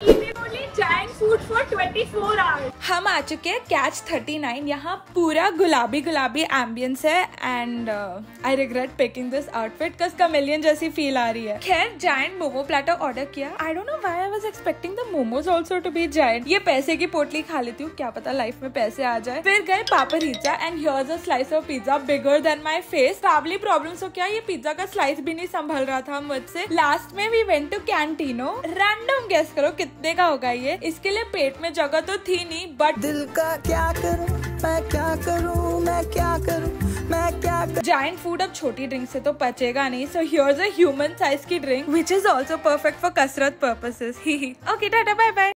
Beep. हम आ चुके हैं कैच 39 यहाँ पूरा गुलाबी गुलाबी एम्बियंस है and I regret picking this outfit cause chameleon जैसी फील आ रही है। खैर जायंट मोमो प्लेटर ऑर्डर किया। I don't know why I was expecting the momos also to be giant ये पैसे की पोटली खा लेती हूँ, क्या पता लाइफ में पैसे आ जाए। फिर गए पापा pizza and here's a slice of pizza bigger than my face family problem हो क्या? ये पिज्जा का स्लाइस भी नहीं संभल रहा था मुझसे। लास्ट में we went to Cantino random guess करो कितने का होगा ये। इसके लिए पेट में जगह तो थी नहीं बट दिल का क्या करूँ मैं क्या करूँ मैं क्या करूँ मैं क्या कर... जाइंट फ़ूड अब छोटी ड्रिंक से तो पचेगा नहीं so here's a human size की drink which is also perfect for कसरत पर्पसेस ओके टाटा बाय बाय